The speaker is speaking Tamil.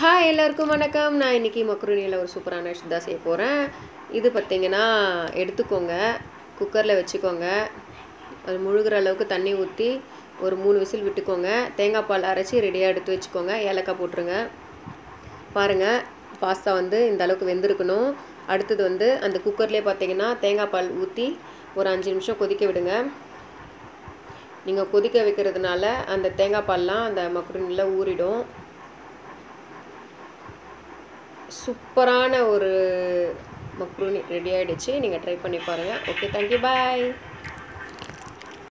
ஹாய் எல்லாருக்கும் வணக்கம். நான் இன்றைக்கி மக்ருனியில் ஒரு சூப்பரான டிஷ் தான் செய்ய போகிறேன் இது பார்த்தீங்கன்னா எடுத்துக்கோங்க. குக்கரில் வச்சுக்கோங்க. அது முழுகிற அளவுக்கு தண்ணி ஊற்றி ஒரு மூணு விசில் விட்டுக்கோங்க. தேங்காய் பால் அரைச்சி ரெடியாக எடுத்து வச்சுக்கோங்க. ஏலக்காய் போட்டுருங்க. பாருங்கள் பாஸ்தா வந்து இந்த அளவுக்கு வெந்திருக்கணும். அடுத்தது வந்து அந்த குக்கர்லேயே பார்த்தீங்கன்னா தேங்காய் பால் ஊற்றி ஒரு அஞ்சு நிமிஷம் கொதிக்க விடுங்க. நீங்கள் கொதிக்க வைக்கிறதுனால அந்த தேங்காய் பால்லாம் அந்த மக்ருனியில் ஊறிடும். சூப்பரான ஒரு மக்ரூனி ரெடி ஆகிடுச்சு நீங்கள் ட்ரை பண்ணி பாருங்கள் ஓகே தேங்க்யூ பாய்